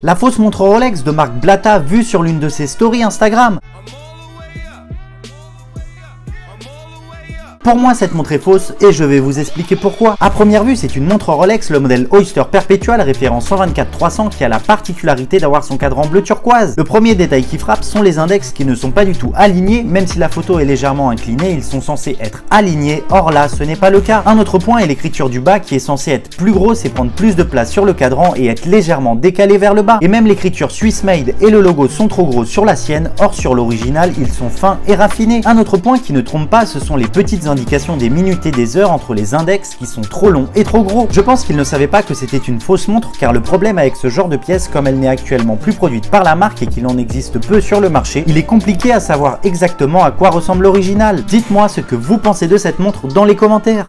La fausse montre Rolex de marque Blata vue sur l'une de ses stories Instagram. Pour moi, cette montre est fausse et je vais vous expliquer pourquoi. A première vue, c'est une montre Rolex, le modèle Oyster Perpetual référence 124-300 qui a la particularité d'avoir son cadran bleu turquoise. Le premier détail qui frappe sont les index qui ne sont pas du tout alignés, même si la photo est légèrement inclinée, ils sont censés être alignés, or là, ce n'est pas le cas. Un autre point est l'écriture du bas qui est censée être plus grosse et prendre plus de place sur le cadran et être légèrement décalée vers le bas. Et même l'écriture Swiss Made et le logo sont trop gros sur la sienne, or sur l'original, ils sont fins et raffinés. Un autre point qui ne trompe pas, ce sont les petites indications des minutes et des heures entre les index qui sont trop longs et trop gros. Je pense qu'ils ne savaient pas que c'était une fausse montre car le problème avec ce genre de pièce, comme elle n'est actuellement plus produite par la marque et qu'il en existe peu sur le marché, il est compliqué à savoir exactement à quoi ressemble l'original. Dites-moi ce que vous pensez de cette montre dans les commentaires.